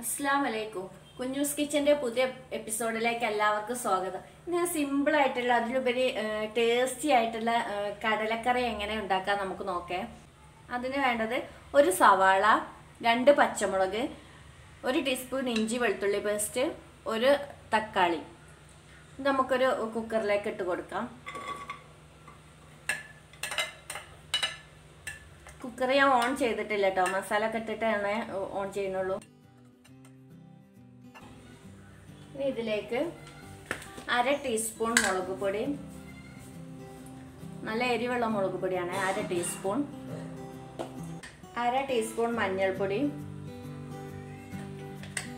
അസ്സാം വലൈക്കും കുഞ്ഞൂസ് കിച്ചന്റെ പുതിയ എപ്പിസോഡിലേക്ക് എല്ലാവർക്കും സ്വാഗതം. ഞാൻ സിമ്പിൾ ആയിട്ടുള്ള അതിലുപരി ടേസ്റ്റി ആയിട്ടുള്ള കടലക്കറി എങ്ങനെ ഉണ്ടാക്കാം നമുക്ക് നോക്കാം. അതിന് വേണ്ടത് ഒരു സവാള രണ്ട് പച്ചമുളക് ഒരു ടീസ്പൂൺ ഇഞ്ചി വെളുത്തുള്ളി പേസ്റ്റ് ഒരു തക്കാളി. നമുക്കൊരു കുക്കറിലേക്ക് ഇട്ട് കൊടുക്കാം. കുക്കറി ഞാൻ ഓൺ ചെയ്തിട്ടില്ല കേട്ടോ മസാല ഒക്കെ ഇട്ടിട്ടാണ് ഓൺ ചെയ്യുന്നുള്ളൂ. ഇനി ഇതിലേക്ക് അര ടീസ്പൂൺ മുളക് പൊടി. നല്ല എരിവുള്ള മുളക് പൊടിയാണ് അര ടീസ്പൂൺ അര ടീസ്പൂൺ മഞ്ഞൾപ്പൊടി.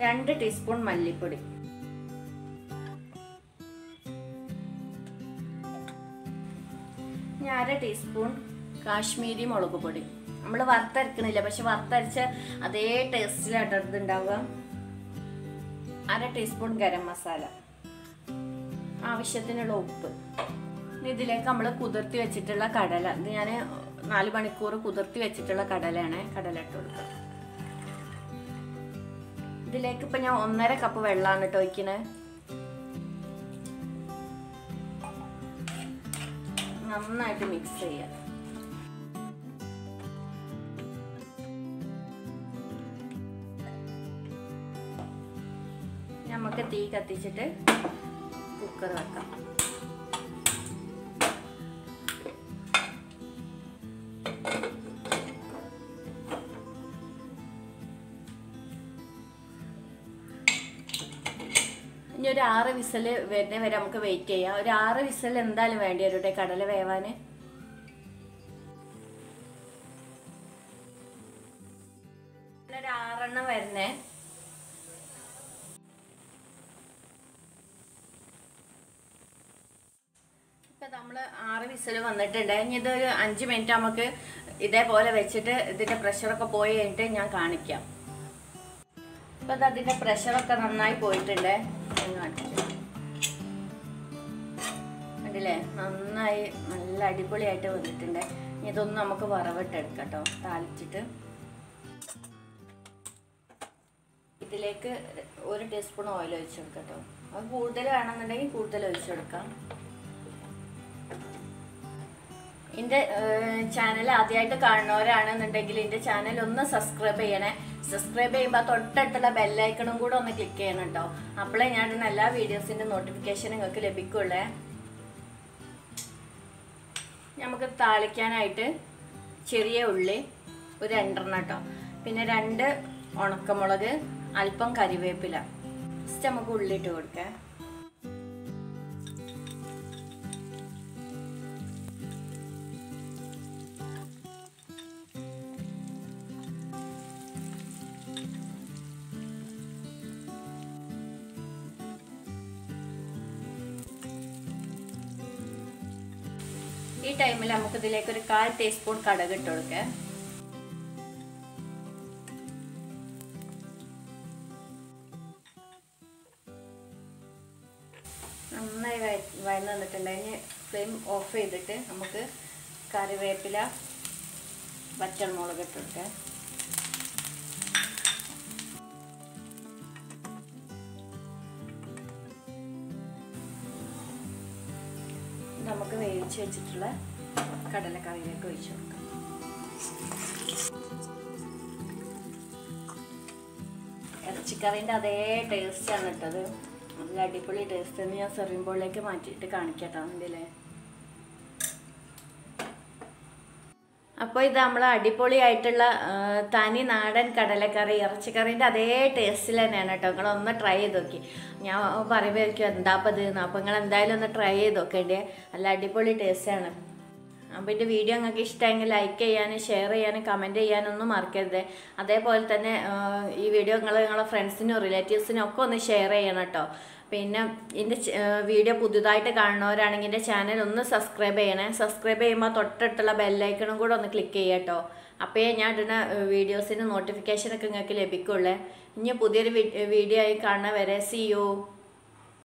രണ്ട് ടീസ്പൂൺ മല്ലിപ്പൊടി. ഇനി അര ടീസ്പൂൺ കാശ്മീരി മുളക് പൊടി. നമ്മൾ വറുത്തരക്കണില്ല? പക്ഷെ വറുത്തരച്ച അതേ ടേസ്റ്റിലാട്ടോ ഇത് ഉണ്ടാവുക. അര ടീസ്പൂൺ ഗരം മസാല. ആവശ്യത്തിനുള്ള ഉപ്പ്. ഇതിലേക്ക് നമ്മൾ കുതിർത്തി വെച്ചിട്ടുള്ള കടല. ഇത് ഞാൻ നാല് മണിക്കൂർ കുതിർത്തി വെച്ചിട്ടുള്ള കടലയാണ് കടല ഇട്ട് ഇതിലേക്ക് ഇപ്പൊ ഞാൻ ഒന്നര കപ്പ് വെള്ളമാണ് കേട്ടോ ഒഴിക്കണേ. നന്നായിട്ട് മിക്സ് ചെയ്യാം നമുക്ക് തീ കത്തിച്ചിട്ട് കുക്കർ വെക്കാം. ഇനി ഒരു ആറ് വിസൽ വരുന്ന വരെ നമുക്ക് വെയിറ്റ് ചെയ്യാം. ഒരു ആറ് വിസൽ എന്തായാലും വേണ്ടി വരും കടല വേവാന് ഒരു ആറെണ്ണം വരുന്നേ. നമ്മൾ ആറ് വിസിൽ വന്നിട്ടുണ്ട്. ഇനി ഇതൊരു അഞ്ച് മിനിറ്റ് നമുക്ക് ഇതേപോലെ വെച്ചിട്ട് ഇതിന്റെ പ്രഷറൊക്കെ പോയി കഴിഞ്ഞിട്ട് ഞാൻ കാണിക്കാം. ഇപ്പൊ ഇത് അതിന്റെ പ്രഷറൊക്കെ നന്നായി പോയിട്ടുണ്ട്. കണ്ടില്ലേ? നന്നായി നല്ല അടിപൊളിയായിട്ട് വന്നിട്ടുണ്ട്. ഇനി ഇതൊന്ന് നമുക്ക് വറവിട്ടെടുക്കാം കേട്ടോ താളിച്ചിട്ട്. ഇതിലേക്ക് ഒരു ടീസ്പൂൺ ഓയിൽ ഒഴിച്ചെടുക്കാം കേട്ടോ അത് കൂടുതൽ വേണമെന്നുണ്ടെങ്കിൽ കൂടുതൽ ഒഴിച്ചെടുക്കാം. എന്റെ ചാനൽ ആദ്യമായിട്ട് കാണുന്നവരാണെന്നുണ്ടെങ്കിൽ എന്റെ ചാനൽ ഒന്ന് സബ്സ്ക്രൈബ് ചെയ്യണേ. സബ്സ്ക്രൈബ് ചെയ്യുമ്പോൾ തൊട്ടടുത്തുള്ള ബെല്ലൈക്കണും കൂടെ ഒന്ന് ക്ലിക്ക് ചെയ്യണം അപ്പോഴേ ഞാൻ എല്ലാ വീഡിയോസിന്റെ നോട്ടിഫിക്കേഷൻ നിങ്ങൾക്ക് ലഭിക്കുള്ളേ. നമുക്ക് താളിക്കാനായിട്ട് ചെറിയ ഉള്ളി ഒരു രണ്ടെണ്ണം കേട്ടോ പിന്നെ രണ്ട് ഉണക്കമുളക് അല്പം കരിവേപ്പില. ഫസ്റ്റ് നമുക്ക് ഉള്ളിട്ട് കൊടുക്കാം. ഈ ടൈമിൽ നമുക്ക് ഇതിലേക്ക് ഒരു കാൽ ടീസ്പൂൺ കടക് ഇട്ട് കൊടുക്കാം. നന്നായി വഴന്ന് വന്നിട്ടുണ്ട്. അതിന് ഫ്ലെയിം ഓഫ് ചെയ്തിട്ട് നമുക്ക് കറിവേപ്പില പച്ചമുളക് ഇട്ട് കൊടുക്കാം. നമുക്ക് വേവിച്ച് വെച്ചിട്ടുള്ള കടലക്കറിയിലേക്ക് ഒഴിച്ചു കൊടുക്കാം. ഇറച്ചിക്കറീന്റെ അതേ ടേസ്റ്റാണ് കേട്ടത് നല്ല അടിപൊളി ടേസ്റ്റ് എന്ന് ഞാൻ ബോളിലേക്ക് മാറ്റിയിട്ട് കാണിക്കട്ടോ അതിന്റെ അപ്പോൾ ഇത് നമ്മൾ അടിപൊളിയായിട്ടുള്ള തനി നാടൻ കടലക്കറി ഇറച്ചിക്കറീന്റെ അതേ ടേസ്റ്റിൽ തന്നെയാണ് കേട്ടോ നിങ്ങളൊന്ന് ട്രൈ ചെയ്ത് നോക്കി. ഞാൻ പറയുമ്പോഴേക്കും എന്താ അപ്പം ഇത് അപ്പോൾ നിങ്ങൾ എന്തായാലും ഒന്ന് ട്രൈ ചെയ്ത് നോക്കേണ്ടേ. നല്ല അടിപൊളി ടേസ്റ്റാണ് അപ്പോൾ എന്റെ വീഡിയോ നിങ്ങൾക്ക് ഇഷ്ടമെങ്കിൽ ലൈക്ക് ചെയ്യാനും ഷെയർ ചെയ്യാനും കമന്റ് ചെയ്യാനൊന്നും മറക്കരുത്. അതേപോലെ തന്നെ ഈ വീഡിയോ നിങ്ങൾ നിങ്ങളുടെ ഫ്രണ്ട്സിനും റിലേറ്റീവ്സിനും ഒക്കെ ഒന്ന് ഷെയർ ചെയ്യണം കേട്ടോ പിന്നെ എന്റെ വീഡിയോ പുതുതായിട്ട് കാണുന്നവരാണെങ്കിൽ എന്റെ ചാനൽ ഒന്ന് സബ്സ്ക്രൈബ് ചെയ്യണേ. സബ്സ്ക്രൈബ് ചെയ്യുമ്പോൾ തൊട്ടടുത്തുള്ള ബെല്ലൈക്കണും കൂടെ ഒന്ന് ക്ലിക്ക് ചെയ്യുക കേട്ടോ. അപ്പോഴേ ഞാൻ ഇടുന്ന വീഡിയോസിന് നോട്ടിഫിക്കേഷനൊക്കെ നിങ്ങൾക്ക് ലഭിക്കുള്ളേ. ഇനി പുതിയൊരു വീഡിയോ ആയി കാണുന്നവരെ സി യു